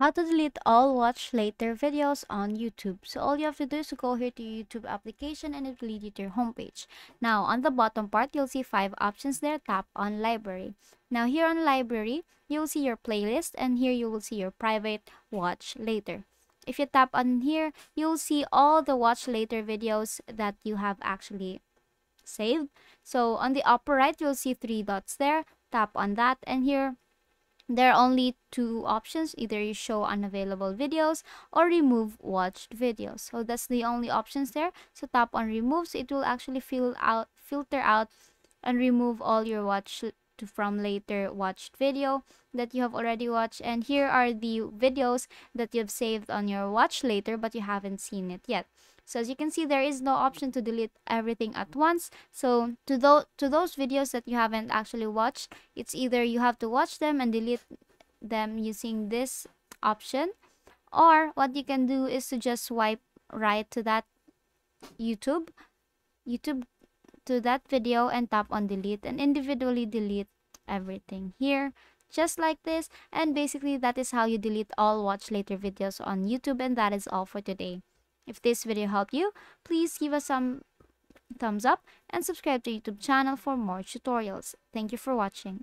How to delete all watch later videos on YouTube. So all you have to do is go here to YouTube application and it will lead you to your homepage. Now on the bottom part, you'll see five options there. Tap on library. Now here on library, you'll see your playlist and here you will see your private watch later. If you tap on here, you'll see all the watch later videos that you have actually saved. So on the upper right, you'll see three dots there. Tap on that and here there are only two options. Either you show unavailable videos or remove watched videos. So that's the only options there. So tap on remove so it will actually fill out filter out and remove all your watch to from later watched video that you have already watched and here are the videos that you've saved on your watch later but you haven't seen it yet so as you can see, there is no option to delete everything at once. So to, those to those videos that you haven't actually watched, it's either you have to watch them and delete them using this option or what you can do is to just swipe right to that YouTube, YouTube to that video and tap on delete and individually delete everything here just like this and basically that is how you delete all watch later videos on YouTube and that is all for today. If this video helped you, please give us some thumbs up and subscribe to YouTube channel for more tutorials. Thank you for watching.